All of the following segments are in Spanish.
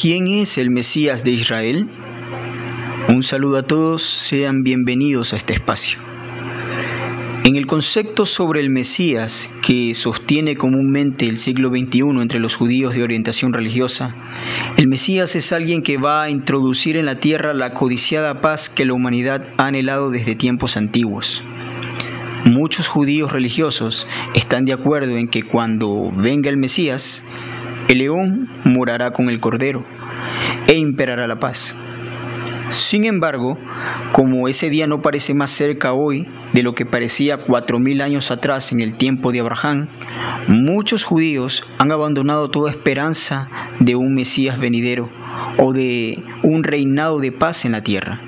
¿Quién es el Mesías de Israel? Un saludo a todos, sean bienvenidos a este espacio. En el concepto sobre el Mesías que sostiene comúnmente el siglo XXI entre los judíos de orientación religiosa, el Mesías es alguien que va a introducir en la tierra la codiciada paz que la humanidad ha anhelado desde tiempos antiguos. Muchos judíos religiosos están de acuerdo en que cuando venga el Mesías, el león morará con el cordero e imperará la paz. Sin embargo, como ese día no parece más cerca hoy de lo que parecía cuatro mil años atrás en el tiempo de Abraham, muchos judíos han abandonado toda esperanza de un Mesías venidero o de un reinado de paz en la tierra.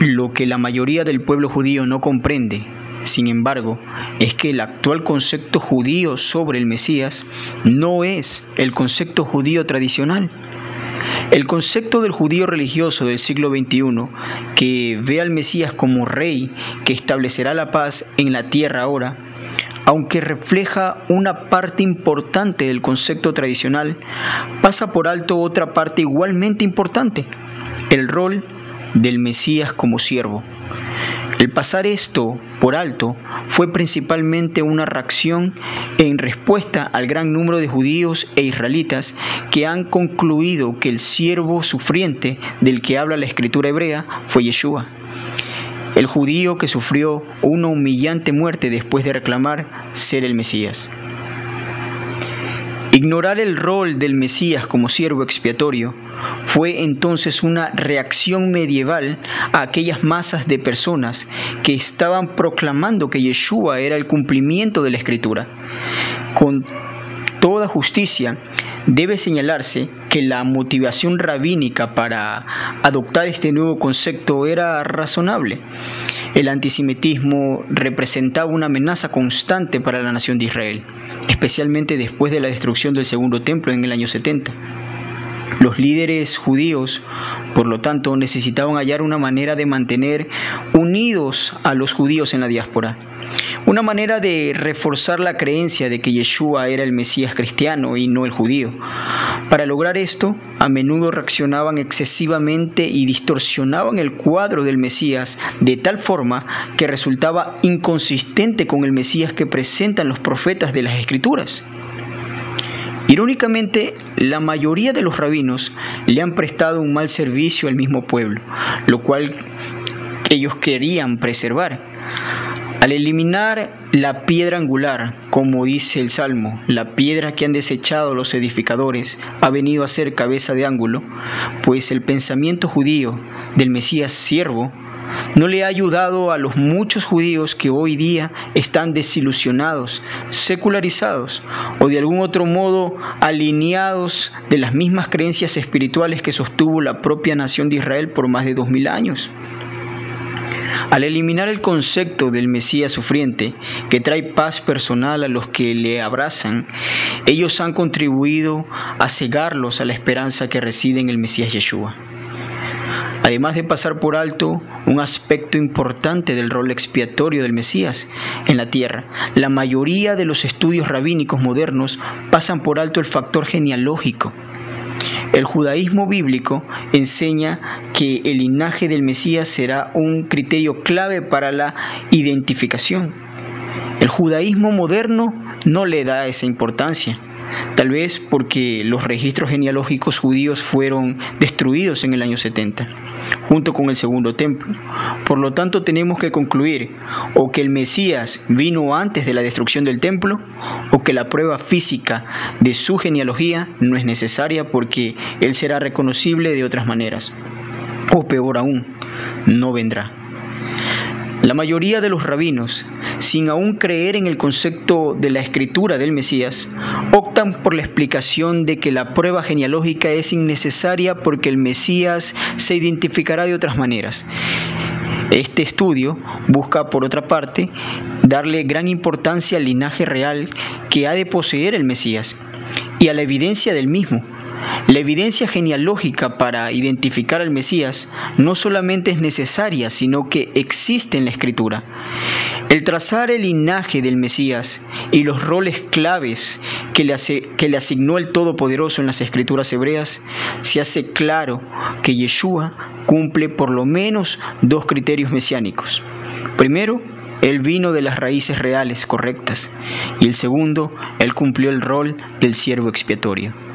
Lo que la mayoría del pueblo judío no comprende sin embargo, es que el actual concepto judío sobre el Mesías no es el concepto judío tradicional. El concepto del judío religioso del siglo XXI, que ve al Mesías como rey que establecerá la paz en la tierra ahora, aunque refleja una parte importante del concepto tradicional, pasa por alto otra parte igualmente importante, el rol del Mesías como siervo. El pasar esto por alto fue principalmente una reacción en respuesta al gran número de judíos e israelitas que han concluido que el siervo sufriente del que habla la escritura hebrea fue Yeshua. El judío que sufrió una humillante muerte después de reclamar ser el Mesías. Ignorar el rol del Mesías como siervo expiatorio fue entonces una reacción medieval a aquellas masas de personas que estaban proclamando que Yeshua era el cumplimiento de la Escritura. Con toda justicia, debe señalarse que la motivación rabínica para adoptar este nuevo concepto era razonable. El antisemitismo representaba una amenaza constante para la nación de Israel, especialmente después de la destrucción del segundo templo en el año 70. Los líderes judíos, por lo tanto, necesitaban hallar una manera de mantener unidos a los judíos en la diáspora. Una manera de reforzar la creencia de que Yeshua era el Mesías cristiano y no el judío. Para lograr esto, a menudo reaccionaban excesivamente y distorsionaban el cuadro del Mesías de tal forma que resultaba inconsistente con el Mesías que presentan los profetas de las Escrituras. Irónicamente, la mayoría de los rabinos le han prestado un mal servicio al mismo pueblo, lo cual ellos querían preservar. Al eliminar la piedra angular, como dice el Salmo, la piedra que han desechado los edificadores ha venido a ser cabeza de ángulo, pues el pensamiento judío del Mesías siervo no le ha ayudado a los muchos judíos que hoy día están desilusionados, secularizados o de algún otro modo alineados de las mismas creencias espirituales que sostuvo la propia nación de Israel por más de dos mil años. Al eliminar el concepto del Mesías sufriente, que trae paz personal a los que le abrazan, ellos han contribuido a cegarlos a la esperanza que reside en el Mesías Yeshua además de pasar por alto un aspecto importante del rol expiatorio del Mesías en la tierra. La mayoría de los estudios rabínicos modernos pasan por alto el factor genealógico. El judaísmo bíblico enseña que el linaje del Mesías será un criterio clave para la identificación. El judaísmo moderno no le da esa importancia. Tal vez porque los registros genealógicos judíos fueron destruidos en el año 70, junto con el segundo templo. Por lo tanto, tenemos que concluir o que el Mesías vino antes de la destrucción del templo, o que la prueba física de su genealogía no es necesaria porque él será reconocible de otras maneras. O peor aún, no vendrá. La mayoría de los rabinos, sin aún creer en el concepto de la escritura del Mesías, optan por la explicación de que la prueba genealógica es innecesaria porque el Mesías se identificará de otras maneras. Este estudio busca, por otra parte, darle gran importancia al linaje real que ha de poseer el Mesías y a la evidencia del mismo. La evidencia genealógica para identificar al Mesías no solamente es necesaria, sino que existe en la Escritura. El trazar el linaje del Mesías y los roles claves que le, asignó el Todopoderoso en las Escrituras hebreas, se hace claro que Yeshua cumple por lo menos dos criterios mesiánicos. Primero, él vino de las raíces reales correctas. Y el segundo, él cumplió el rol del siervo expiatorio.